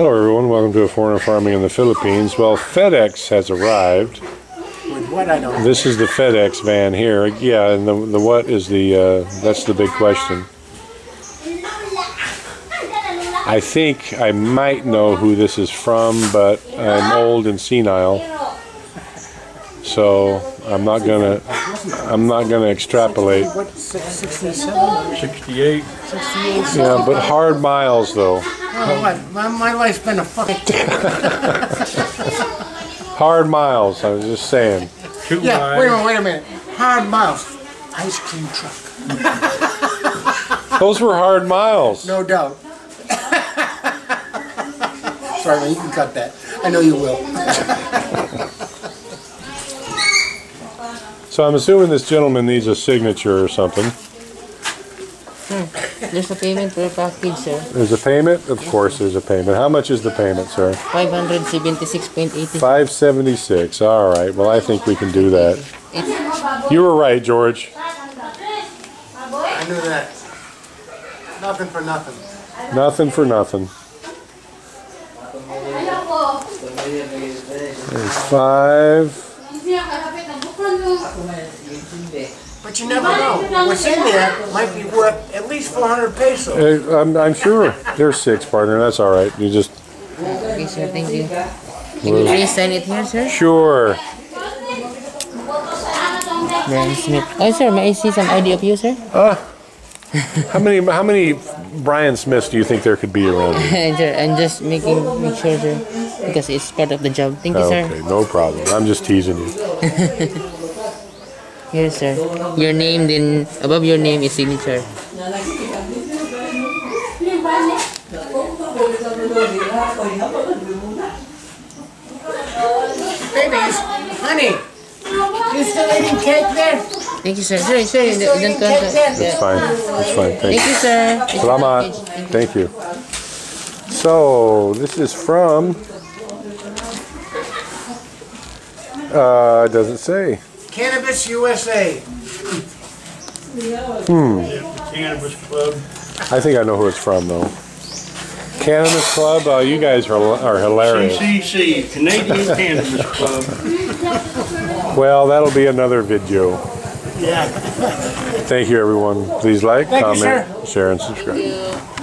Hello, everyone. Welcome to a foreigner farming in the Philippines. Well, FedEx has arrived. With what I don't. This is the FedEx van here. Yeah, and the the what is the uh, that's the big question. I think I might know who this is from, but I'm old and senile, so I'm not gonna I'm not gonna extrapolate. What, 67? 68. 68? Yeah, but hard miles though. Oh, what? My, my life's been a fucking. Hard miles. I was just saying. Two Yeah, wait a minute, wait a minute. Hard miles. Ice cream truck. Those were hard miles. No doubt. Sorry, man, you can cut that. I know you will. So I'm assuming this gentleman needs a signature or something. Hmm. There's a payment per package, sir. There's a payment? Of course there's a payment. How much is the payment, sir? 576.80. 576. All right. Well, I think we can do that. It's, You were right, George. I knew that. Nothing for nothing. Nothing for nothing. There's five. But you never know. What's in there might be worth at least 400 pesos. Uh, I'm, I'm sure. There's six, partner. That's all right. You just okay, sir. Thank you. Can you please sign it here, sir? sure. Brian Smith. Oh, sir, may I see some ID of you, sir? How many how many Brian Smiths do you think there could be around here? sir, I'm just making make sure, sir, because it's part of the job. Thank you, sir. Okay, no problem. I'm just teasing you. Here, sir. Your name, then above your name is signature. Babies, honey, you still eating cake there? Thank you, sir. Sir, sir, you don't don't count That's fine. That's fine. Thank Thank you. you, sir. It's Salamat. Thank you. Thank you. So this is from. Uh, it doesn't say. Cannabis USA. Cannabis Club. I think I know who it's from though. Cannabis Club. Uh, you guys are, are hilarious. CCC, Canadian Cannabis Club. Well, that'll be another video. Yeah. Thank you, everyone. Please like, Thank you, comment, share, and subscribe. you.